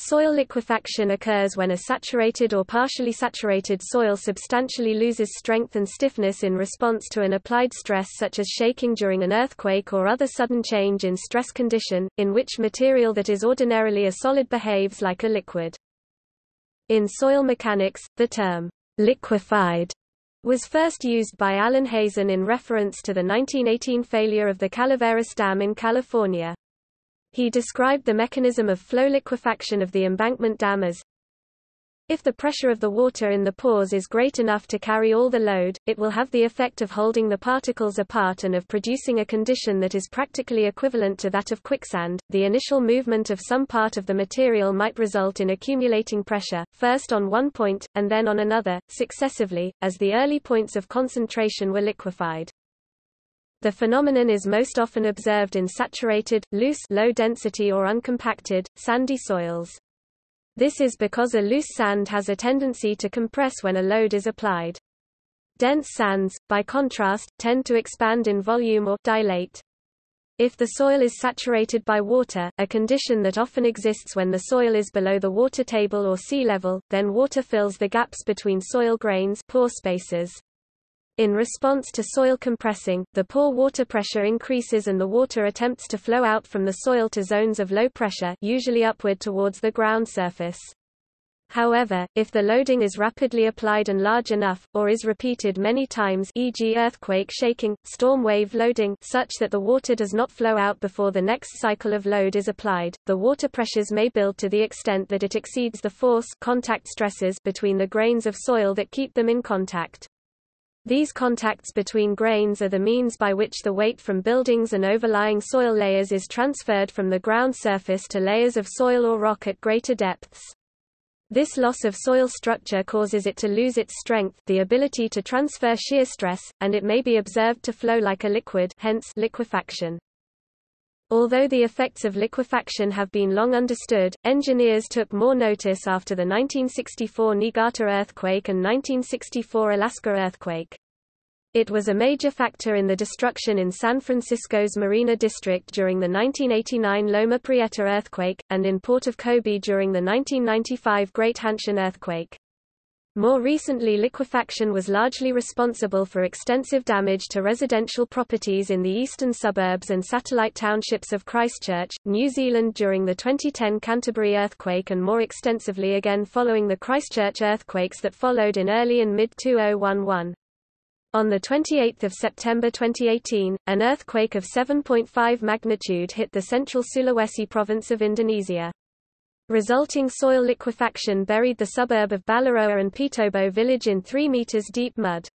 Soil liquefaction occurs when a saturated or partially saturated soil substantially loses strength and stiffness in response to an applied stress such as shaking during an earthquake or other sudden change in stress condition, in which material that is ordinarily a solid behaves like a liquid. In soil mechanics, the term liquefied was first used by Allan Hazen in reference to the 1918 failure of the Calaveras Dam in California. He described the mechanism of flow liquefaction of the embankment dam as if the pressure of the water in the pores is great enough to carry all the load, it will have the effect of holding the particles apart and of producing a condition that is practically equivalent to that of quicksand. The initial movement of some part of the material might result in accumulating pressure, first on one point, and then on another, successively, as the early points of concentration were liquefied. The phenomenon is most often observed in saturated, loose low density or uncompacted, sandy soils. This is because a loose sand has a tendency to compress when a load is applied. Dense sands, by contrast, tend to expand in volume or dilate. If the soil is saturated by water, a condition that often exists when the soil is below the water table or sea level, then water fills the gaps between soil grains pore spaces. In response to soil compressing, the pore water pressure increases and the water attempts to flow out from the soil to zones of low pressure usually upward towards the ground surface. However, if the loading is rapidly applied and large enough, or is repeated many times e.g. earthquake shaking, storm wave loading such that the water does not flow out before the next cycle of load is applied, the water pressures may build to the extent that it exceeds the force contact stresses between the grains of soil that keep them in contact. These contacts between grains are the means by which the weight from buildings and overlying soil layers is transferred from the ground surface to layers of soil or rock at greater depths. This loss of soil structure causes it to lose its strength the ability to transfer shear stress, and it may be observed to flow like a liquid hence liquefaction. Although the effects of liquefaction have been long understood, engineers took more notice after the 1964 Niigata earthquake and 1964 Alaska earthquake. It was a major factor in the destruction in San Francisco's Marina District during the 1989 Loma Prieta earthquake, and in Port of Kobe during the 1995 Great Hanshin earthquake. More recently liquefaction was largely responsible for extensive damage to residential properties in the eastern suburbs and satellite townships of Christchurch, New Zealand during the 2010 Canterbury earthquake and more extensively again following the Christchurch earthquakes that followed in early and mid-2011. On 28 September 2018, an earthquake of 7.5 magnitude hit the central Sulawesi province of Indonesia. Resulting soil liquefaction buried the suburb of Balaroa and Petobo village in 3 meters deep mud.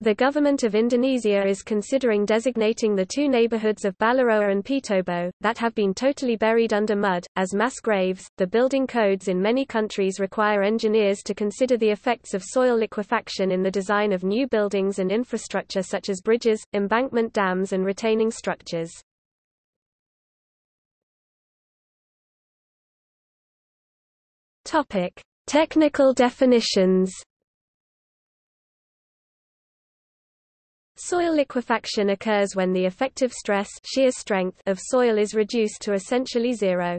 The government of Indonesia is considering designating the two neighborhoods of Balaroa and Petobo, that have been totally buried under mud, as mass graves. The building codes in many countries require engineers to consider the effects of soil liquefaction in the design of new buildings and infrastructure such as bridges, embankment dams and retaining structures. Topic: Technical definitions. Soil liquefaction occurs when the effective stress shear strength of soil is reduced to essentially zero.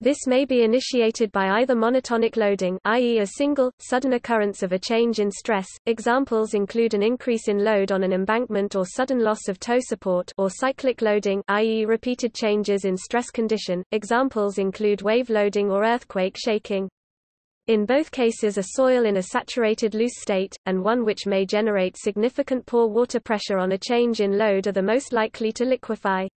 This may be initiated by either monotonic loading i.e. a single, sudden occurrence of a change in stress, examples include an increase in load on an embankment or sudden loss of toe support or cyclic loading i.e. repeated changes in stress condition, examples include wave loading or earthquake shaking. In both cases a soil in a saturated loose state, and one which may generate significant pore water pressure on a change in load are the most likely to liquefy.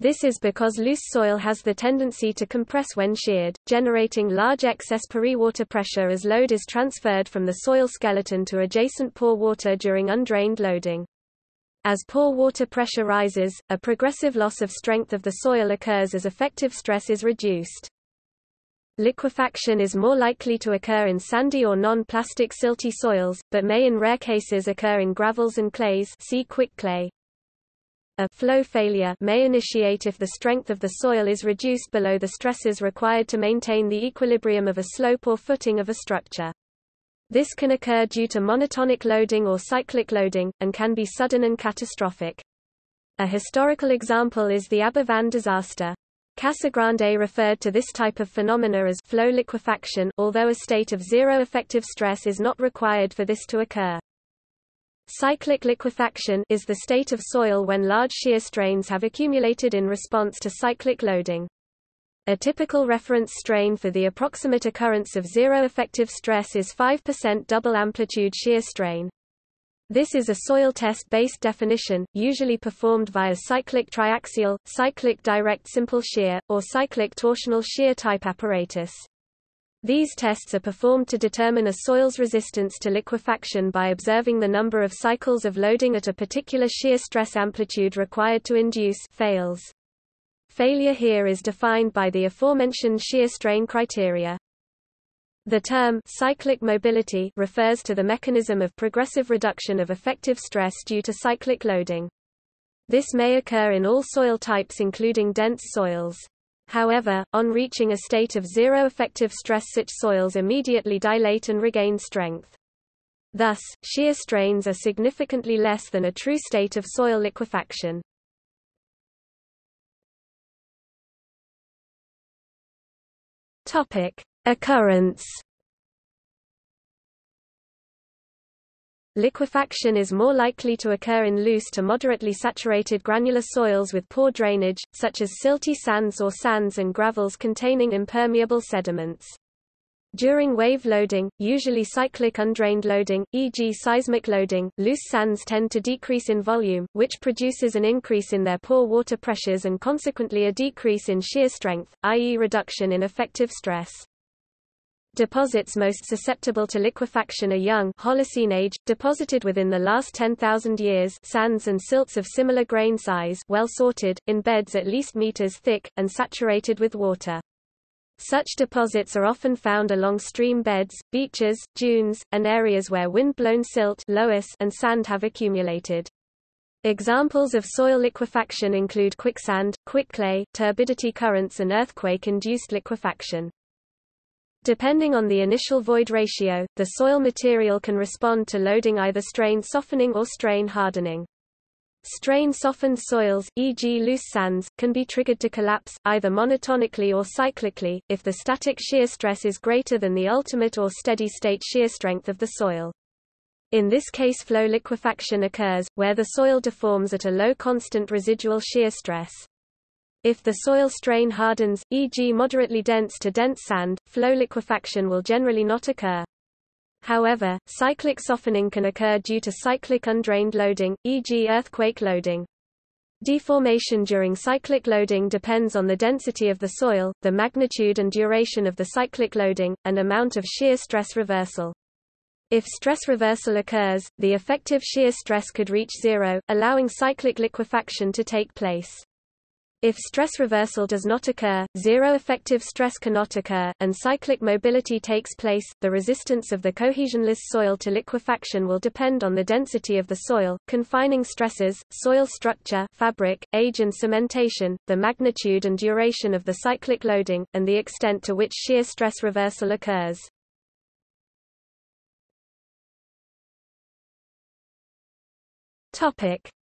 This is because loose soil has the tendency to compress when sheared, generating large excess pore water pressure as load is transferred from the soil skeleton to adjacent pore water during undrained loading. As pore water pressure rises, a progressive loss of strength of the soil occurs as effective stress is reduced. Liquefaction is more likely to occur in sandy or non-plastic silty soils, but may in rare cases occur in gravels and clays see quick clay. A flow failure may initiate if the strength of the soil is reduced below the stresses required to maintain the equilibrium of a slope or footing of a structure. This can occur due to monotonic loading or cyclic loading, and can be sudden and catastrophic. A historical example is the Aberfan disaster. Casagrande referred to this type of phenomena as flow liquefaction, although a state of zero effective stress is not required for this to occur. Cyclic liquefaction is the state of soil when large shear strains have accumulated in response to cyclic loading. A typical reference strain for the approximate occurrence of zero effective stress is 5% double amplitude shear strain. This is a soil test-based definition, usually performed via cyclic triaxial, cyclic direct simple shear, or cyclic torsional shear type apparatus. These tests are performed to determine a soil's resistance to liquefaction by observing the number of cycles of loading at a particular shear stress amplitude required to induce fails. Failure here is defined by the aforementioned shear strain criteria. The term cyclic mobility refers to the mechanism of progressive reduction of effective stress due to cyclic loading. This may occur in all soil types including dense soils. However, on reaching a state of zero effective stress such soils immediately dilate and regain strength. Thus, shear strains are significantly less than a true state of soil liquefaction. Topic: Occurrence Liquefaction is more likely to occur in loose to moderately saturated granular soils with poor drainage, such as silty sands or sands and gravels containing impermeable sediments. During wave loading, usually cyclic undrained loading, e.g. seismic loading, loose sands tend to decrease in volume, which produces an increase in their pore water pressures and consequently a decrease in shear strength, i.e. reduction in effective stress. Deposits most susceptible to liquefaction are young Holocene age, deposited within the last 10,000 years sands and silts of similar grain size well sorted, in beds at least meters thick, and saturated with water. Such deposits are often found along stream beds, beaches, dunes, and areas where wind-blown silt and sand have accumulated. Examples of soil liquefaction include quicksand, quickclay, turbidity currents and earthquake-induced liquefaction. Depending on the initial void ratio, the soil material can respond to loading either strain softening or strain hardening. Strain softened soils, e.g. loose sands, can be triggered to collapse, either monotonically or cyclically, if the static shear stress is greater than the ultimate or steady-state shear strength of the soil. In this case flow liquefaction occurs, where the soil deforms at a low constant residual shear stress. If the soil strain hardens, e.g. moderately dense to dense sand, flow liquefaction will generally not occur. However, cyclic softening can occur due to cyclic undrained loading, e.g. earthquake loading. Deformation during cyclic loading depends on the density of the soil, the magnitude and duration of the cyclic loading, and amount of shear stress reversal. If stress reversal occurs, the effective shear stress could reach zero, allowing cyclic liquefaction to take place. If stress reversal does not occur, zero effective stress cannot occur, and cyclic mobility takes place. The resistance of the cohesionless soil to liquefaction will depend on the density of the soil, confining stresses, soil structure, fabric, age and cementation, the magnitude and duration of the cyclic loading, and the extent to which shear stress reversal occurs.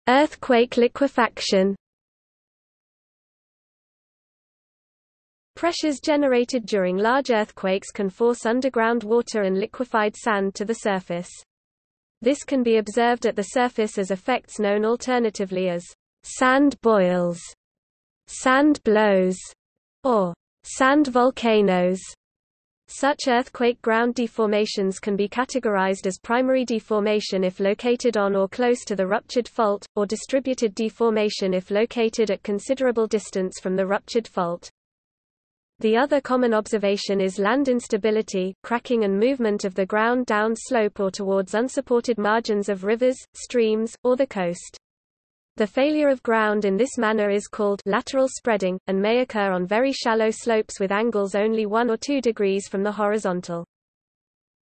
Earthquake liquefaction. Pressures generated during large earthquakes can force underground water and liquefied sand to the surface. This can be observed at the surface as effects known alternatively as sand boils, sand blows, or sand volcanoes. Such earthquake ground deformations can be categorized as primary deformation if located on or close to the ruptured fault, or distributed deformation if located at considerable distance from the ruptured fault. The other common observation is land instability, cracking and movement of the ground down slope or towards unsupported margins of rivers, streams, or the coast. The failure of ground in this manner is called lateral spreading, and may occur on very shallow slopes with angles only 1 or 2 degrees from the horizontal.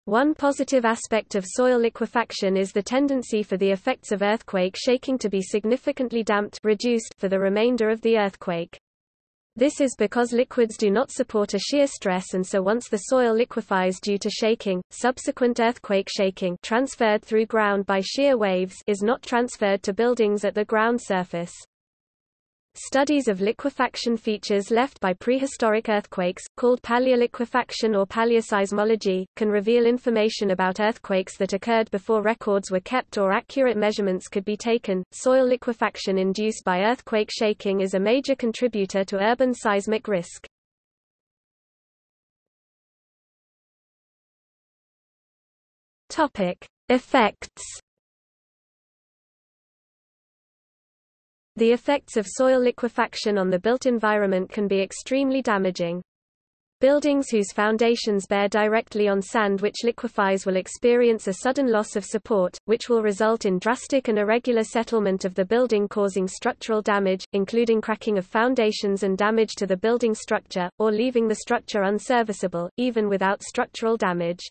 One positive aspect of soil liquefaction is the tendency for the effects of earthquake shaking to be significantly damped reduced for the remainder of the earthquake. This is because liquids do not support a shear stress and so once the soil liquefies due to shaking, subsequent earthquake shaking transferred through ground by shear waves is not transferred to buildings at the ground surface. Studies of liquefaction features left by prehistoric earthquakes, called paleoliquefaction or paleoseismology, can reveal information about earthquakes that occurred before records were kept or accurate measurements could be taken. Soil liquefaction induced by earthquake shaking is a major contributor to urban seismic risk. Topic: Effects The effects of soil liquefaction on the built environment can be extremely damaging. Buildings whose foundations bear directly on sand which liquefies will experience a sudden loss of support, which will result in drastic and irregular settlement of the building causing structural damage, including cracking of foundations and damage to the building structure, or leaving the structure unserviceable, even without structural damage.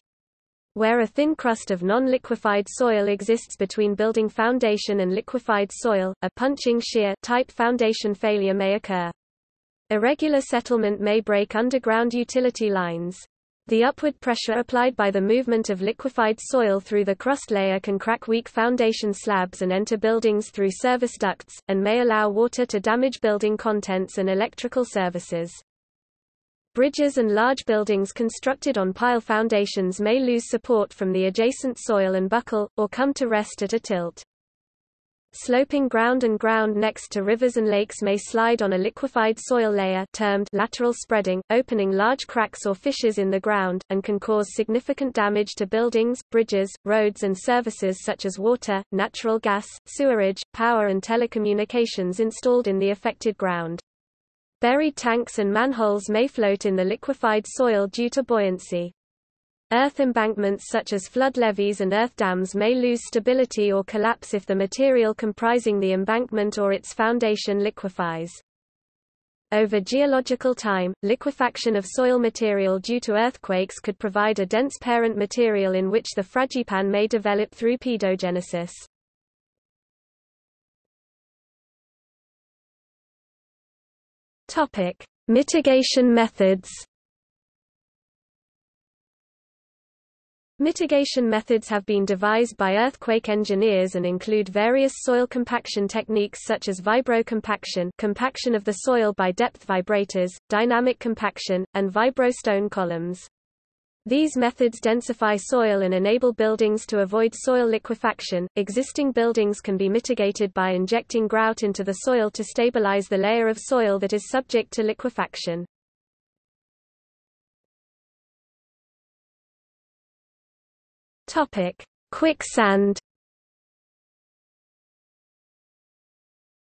Where a thin crust of non-liquefied soil exists between building foundation and liquefied soil, a punching shear type foundation failure may occur. Irregular settlement may break underground utility lines. The upward pressure applied by the movement of liquefied soil through the crust layer can crack weak foundation slabs and enter buildings through service ducts, and may allow water to damage building contents and electrical services. Bridges and large buildings constructed on pile foundations may lose support from the adjacent soil and buckle, or come to rest at a tilt. Sloping ground and ground next to rivers and lakes may slide on a liquefied soil layer termed lateral spreading, opening large cracks or fissures in the ground, and can cause significant damage to buildings, bridges, roads and services such as water, natural gas, sewerage, power and telecommunications installed in the affected ground. Buried tanks and manholes may float in the liquefied soil due to buoyancy. Earth embankments such as flood levees and earth dams may lose stability or collapse if the material comprising the embankment or its foundation liquefies. Over geological time, liquefaction of soil material due to earthquakes could provide a dense parent material in which the fragipan may develop through pedogenesis. Topic: Mitigation methods. Mitigation methods have been devised by earthquake engineers and include various soil compaction techniques such as vibrocompaction compaction of the soil by depth vibrators, dynamic compaction, and vibrostone columns. These methods densify soil and enable buildings to avoid soil liquefaction. Existing buildings can be mitigated by injecting grout into the soil to stabilize the layer of soil that is subject to liquefaction. Topic: Quicksand.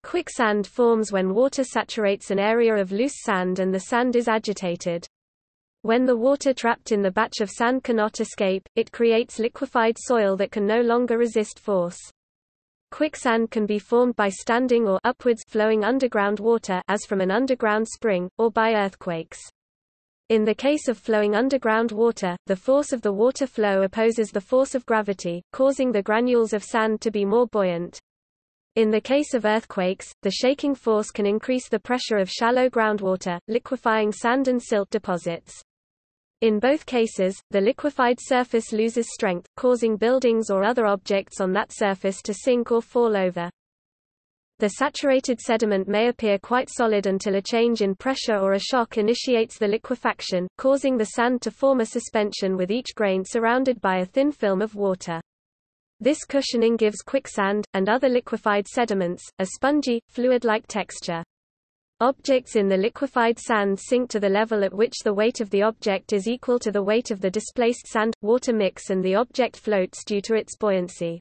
Quicksand forms when water saturates an area of loose sand and the sand is agitated. When the water trapped in the batch of sand cannot escape, it creates liquefied soil that can no longer resist force. Quicksand can be formed by standing or upwards flowing underground water as from an underground spring, or by earthquakes. In the case of flowing underground water, the force of the water flow opposes the force of gravity, causing the granules of sand to be more buoyant. In the case of earthquakes, the shaking force can increase the pressure of shallow groundwater, liquefying sand and silt deposits. In both cases, the liquefied surface loses strength, causing buildings or other objects on that surface to sink or fall over. The saturated sediment may appear quite solid until a change in pressure or a shock initiates the liquefaction, causing the sand to form a suspension with each grain surrounded by a thin film of water. This cushioning gives quicksand, and other liquefied sediments, a spongy, fluid-like texture. Objects in the liquefied sand sink to the level at which the weight of the object is equal to the weight of the displaced sand-water mix and the object floats due to its buoyancy.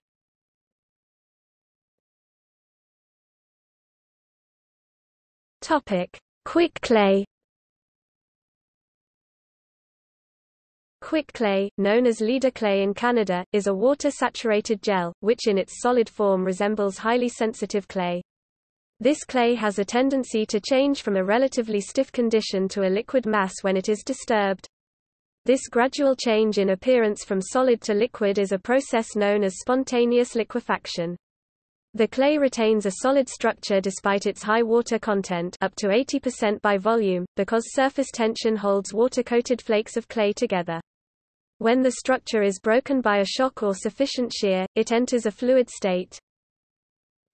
Topic: Quick clay. Quick clay, known as Leda clay in Canada, is a water-saturated gel, which in its solid form resembles highly sensitive clay. This clay has a tendency to change from a relatively stiff condition to a liquid mass when it is disturbed. This gradual change in appearance from solid to liquid is a process known as spontaneous liquefaction. The clay retains a solid structure despite its high water content up to 80% by volume, because surface tension holds water-coated flakes of clay together. When the structure is broken by a shock or sufficient shear, it enters a fluid state.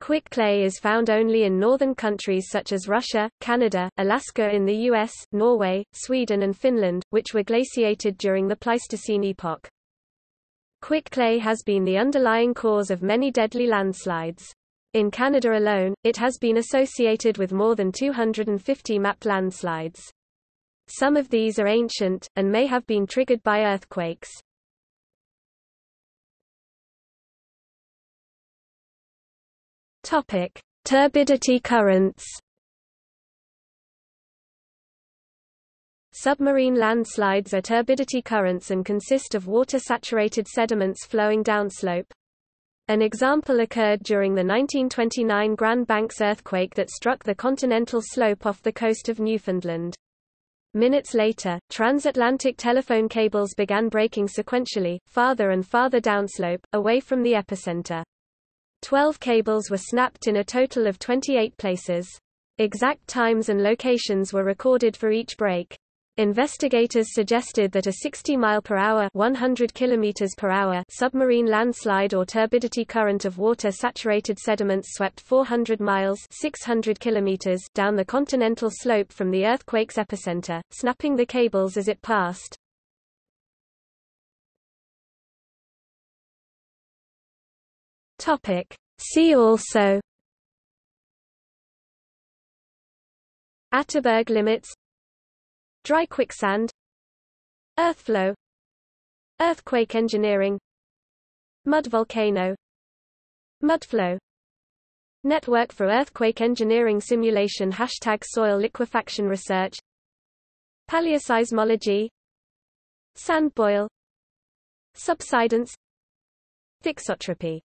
Quick clay is found only in northern countries such as Russia, Canada, Alaska in the US, Norway, Sweden and Finland, which were glaciated during the Pleistocene epoch. Quick clay has been the underlying cause of many deadly landslides. In Canada alone, it has been associated with more than 250 mapped landslides. Some of these are ancient, and may have been triggered by earthquakes. Topic: Turbidity currents. Submarine landslides are turbidity currents and consist of water-saturated sediments flowing downslope. An example occurred during the 1929 Grand Banks earthquake that struck the continental slope off the coast of Newfoundland. Minutes later, transatlantic telephone cables began breaking sequentially, farther and farther downslope, away from the epicenter. Twelve cables were snapped in a total of 28 places. Exact times and locations were recorded for each break. Investigators suggested that a 60 mile per hour, 100 kilometers per hour submarine landslide or turbidity current of water-saturated sediments swept 400 miles, 600 kilometers down the continental slope from the earthquake's epicenter, snapping the cables as it passed. Topic. See also. Atterberg limits. Dry quicksand. Earthflow Earthquake engineering. Mud volcano. Mudflow Network for Earthquake Engineering Simulation. Hashtag Soil Liquefaction Research. Paleoseismology. Sand boil Subsidence. Thixotropy